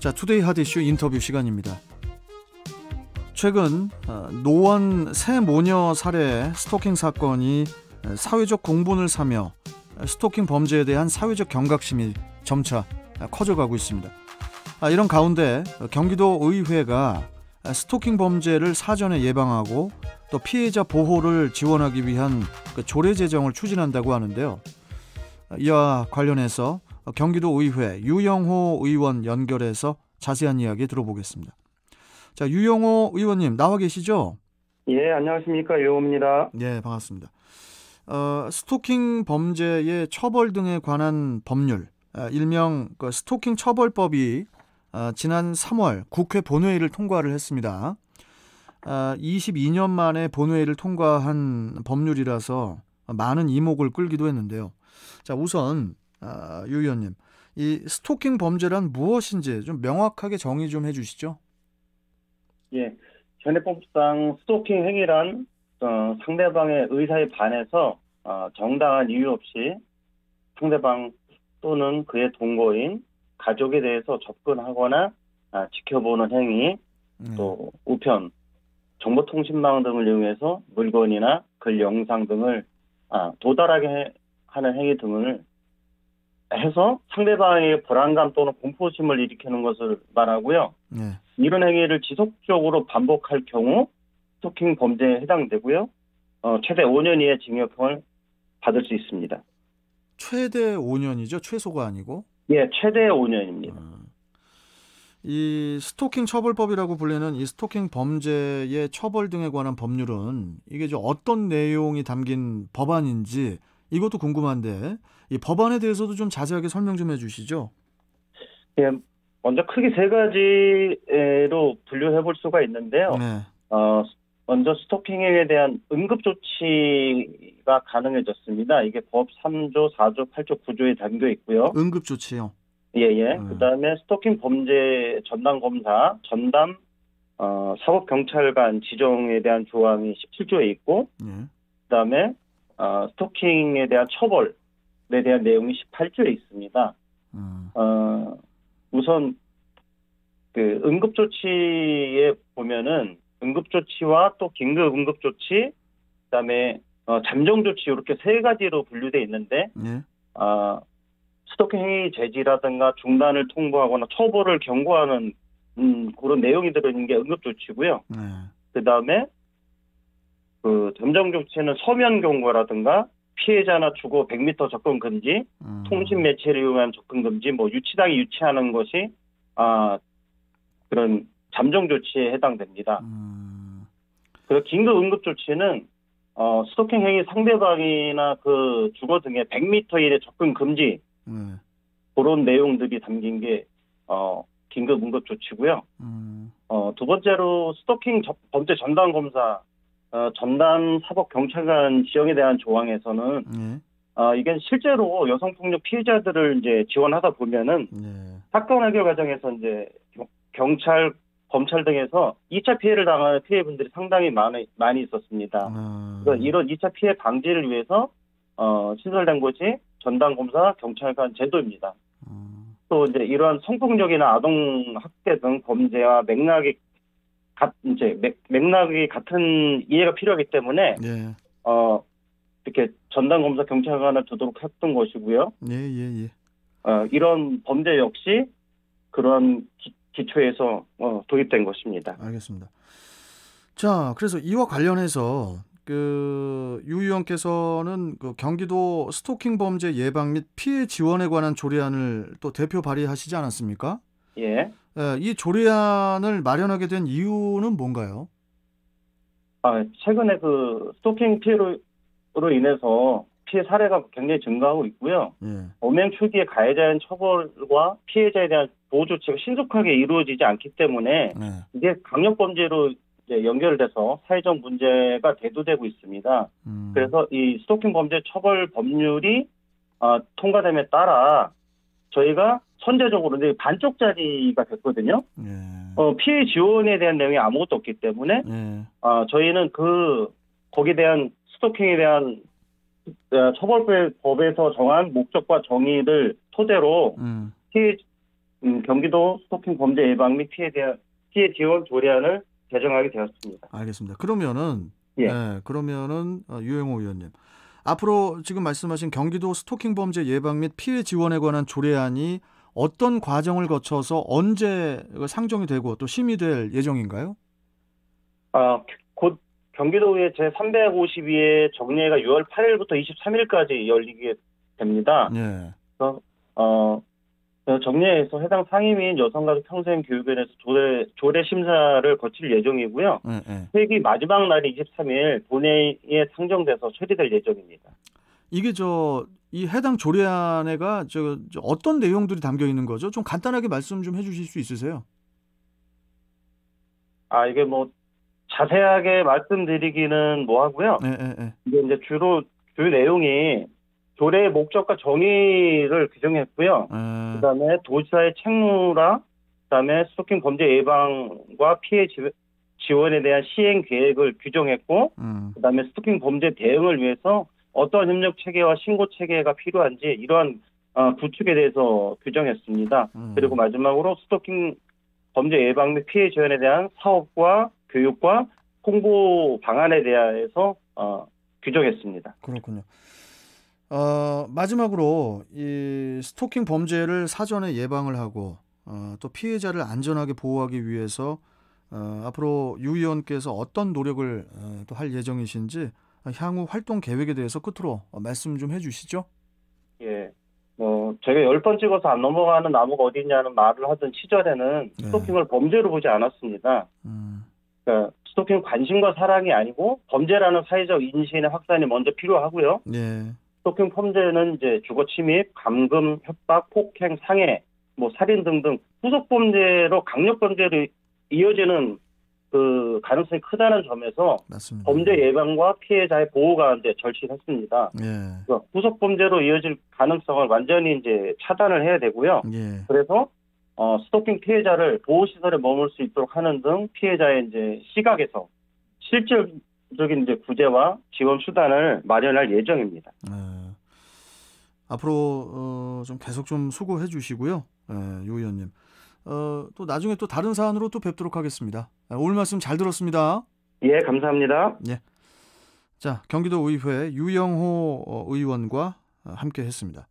자, Today Hot Issue 인터뷰 시간입니다. 최근 어, 노원 세 모녀 살해 스토킹 사건이 사회적 공분을 사며 스토킹 범죄에 대한 사회적 경각심이 점차 커져가고 있습니다. 아, 이런 가운데 경기도 의회가 스토킹 범죄를 사전에 예방하고 또 피해자 보호를 지원하기 위한 그 조례 제정을 추진한다고 하는데요. 이와 관련해서 경기도 의회 유영호 의원 연결해서 자세한 이야기 들어보겠습니다. 자, 유영호 의원님 나와 계시죠? 예, 안녕하십니까. 유영호입니다. 예, 반갑습니다. 어, 스토킹 범죄의 처벌 등에 관한 법률, 어, 일명 그 스토킹 처벌법이 어, 지난 3월 국회 본회의를 통과를 했습니다. 어, 22년 만에 본회의를 통과한 법률이라서 많은 이목을 끌기도 했는데요. 자, 우선 어, 유 의원님, 이 스토킹 범죄란 무엇인지 좀 명확하게 정의 좀 해주시죠. 예, 현행법상 스토킹 행위란 어, 상대방의 의사에 반해서 어, 정당한 이유 없이 상대방 또는 그의 동거인 가족에 대해서 접근하거나 아, 지켜보는 행위, 네. 또 우편, 정보통신망 등을 이용해서 물건이나 글 영상 등을 아, 도달하게 해- 하는 행위 등을 해서 상대방의 불안감 또는 공포심을 일으키는 것을 말하고요. 네. 이런 행위를 지속적으로 반복할 경우 스토킹 범죄에 해당되고요. 어, 최대 5년 이하의 징역형을 받을 수 있습니다. 최대 5년이죠. 최소가 아니고. 예, 최대 5년입니다. 어, 이 스토킹 처벌법이라고 불리는 이 스토킹 범죄의 처벌 등에 관한 법률은 이게 좀 어떤 내용이 담긴 법안인지 이것도 궁금한데 이 법안에 대해서도 좀 자세하게 설명 좀 해주시죠. 예, 먼저 크게 세 가지로 분류해 볼 수가 있는데요. 네. 어, 먼저 스토킹에 대한 응급 조치가 가능해졌습니다. 이게 법 3조, 4조, 8조, 9조에 담겨 있고요. 응급 조치요. 예, 예. 음. 그다음에 스토킹 범죄 전담 검사, 전담 어, 사법 경찰관 지정에 대한 조항이 17조에 있고 예. 그다음에 어, 스토킹에 대한 처벌에 대한 내용이 18조에 있습니다. 음. 어, 우선 그 응급 조치에 보면은 응급 조치와 또 긴급 응급 조치, 그다음에 어, 잠정 조치 이렇게 세 가지로 분류돼 있는데 예. 아, 스토킹 행위 제지라든가 중단을 통보하거나 처벌을 경고하는 음, 그런 내용이 들어있는 게 응급 조치고요. 네. 그 다음에 그 잠정 조치는 서면 경고라든가 피해자나 주거 100m 접근 금지, 음. 통신 매체를 이용한 접근 금지, 뭐 유치당이 유치하는 것이 아 그런 잠정 조치에 해당됩니다. 음. 그리고 긴급 응급 조치는 어, 스토킹 행위 상대방이나 그 주거 등의 100m 이내 접근 금지 네. 그런 내용들이 담긴 게 어, 긴급 응급 조치고요. 음. 어, 두 번째로 스토킹 저- 범죄 전담 검사 어, 전담 사법 경찰관 지정에 대한 조항에서는 예. 어, 이게 실제로 여성폭력 피해자들을 이제 지원하다 보면은 예. 사건 해결 과정에서 이제 경- 경찰 검찰 등에서 2차 피해를 당하는 피해분들이 상당히 많이 많이 있었습니다. 아. 그래서 이런 2차 피해 방지를 위해서 어, 신설된 것이 전담 검사 경찰관 제도입니다. 음. 또 이제 이러한 성폭력이나 아동 학대 등 범죄와 맥락이 같 이제 맥, 맥락이 같은 이해가 필요하기 때문에 예. 어 이렇게 전담 검사 경찰관을 두도록 했던 것이고요. 예, 예, 예. 어 이런 범죄 역시 그런 기, 기초에서 어, 도입된 것입니다. 알겠습니다. 자, 그래서 이와 관련해서 그 유 의원께서는 그 경기도 스토킹 범죄 예방 및 피해 지원에 관한 조례안을 또 대표 발의하시지 않았습니까? 예. 예, 이 조례안을 마련하게 된 이유는 뭔가요? 아 최근에 그 스토킹 피해로 로 인해서 피해 사례가 굉장히 증가하고 있고요. 예. 범행 초기에 가해자에 대한 처벌과 피해자에 대한 보호 조치가 신속하게 이루어지지 않기 때문에 네. 이게 강력 범죄로 연결돼서 사회적 문제가 대두되고 있습니다. 음. 그래서 이 스토킹 범죄 처벌 법률이 어, 통과됨에 따라 저희가 선제적으로 이제 반쪽짜리가 됐거든요. 예. 어, 피해 지원에 대한 내용이 아무것도 없기 때문에 예. 어, 저희는 그 거기에 대한 스토킹에 대한 어, 처벌법에서 정한 목적과 정의를 토대로 음. 피해 음, 경기도 스토킹 범죄 예방 및 피해 대한 피해 지원 조례안을 개정하게 되었습니다. 알겠습니다. 그러면은 예. 네, 그러면은 어, 유영호 의원님 앞으로 지금 말씀하신 경기도 스토킹 범죄 예방 및 피해 지원에 관한 조례안이 어떤 과정을 거쳐서 언제 상정이 되고 또 심의될 예정인가요? 아, 곧 경기도의 제 352회 정례가 6월 8일부터 23일까지 열리게 됩니다. 예. 어, 정례에서 해당 상임위인 여성가족 평생교육위원회에서 조례, 조례 심사를 거칠 예정이고요. 예, 예. 회기 마지막 날이 23일 본회의에 상정돼서 처리될 예정입니다. 이게 저 이 해당 조례안에가 저, 저 어떤 내용들이 담겨 있는 거죠? 좀 간단하게 말씀 좀 해주실 수 있으세요? 아, 이게 뭐 자세하게 말씀드리기는 뭐 하고요. 예, 예, 예. 이게 이제 주로 주 내용이 조례의 목적과 정의를 규정했고요. 예. 그다음에 도지사의 책무랑 그다음에 스토킹 범죄 예방과 피해 지- 지원에 대한 시행 계획을 규정했고 음, 그다음에 스토킹 범죄 대응을 위해서 어떤 협력 체계와 신고 체계가 필요한지 이러한 어, 구축에 대해서 규정했습니다. 음. 그리고 마지막으로 스토킹 범죄 예방 및 피해 지원에 대한 사업과 교육과 홍보 방안에 대해서 어, 규정했습니다. 그렇군요. 어, 마지막으로 이 스토킹 범죄를 사전에 예방을 하고 어, 또 피해자를 안전하게 보호하기 위해서 어, 앞으로 유 의원께서 어떤 노력을 어, 또할 예정이신지 향후 활동 계획에 대해서 끝으로 어, 말씀 좀 해주시죠. 예. 뭐 제가 열 번 찍어서 안 넘어가는 나무가 어디 있냐는 말을 하던 시절에는 네. 스토킹을 범죄로 보지 않았습니다. 음, 그러니까 스토킹 관심과 사랑이 아니고 범죄라는 사회적 인식의 확산이 먼저 필요하고요. 예, 스토킹 범죄는 이제 주거 침입, 감금, 협박, 폭행, 상해, 뭐 살인 등등 후속 범죄로 강력 범죄로 이어지는 그 가능성이 크다는 점에서 맞습니다. 범죄 예방과 피해자의 보호가 이제 절실했습니다. 예, 그래서 후속 범죄로 이어질 가능성을 완전히 이제 차단을 해야 되고요. 예, 그래서 어, 스토킹 피해자를 보호 시설에 머물 수 있도록 하는 등 피해자의 이제 시각에서 실질 적인 이제 구제와 지원 수단을 마련할 예정입니다. 예. 앞으로 어, 좀 계속 좀 수고해 주시고요, 예, 유 의원님. 어, 또 나중에 또 다른 사안으로 또 뵙도록 하겠습니다. 예, 오늘 말씀 잘 들었습니다. 예, 감사합니다. 자, 경기도 의회 유영호 어, 의원과 어, 함께 했습니다.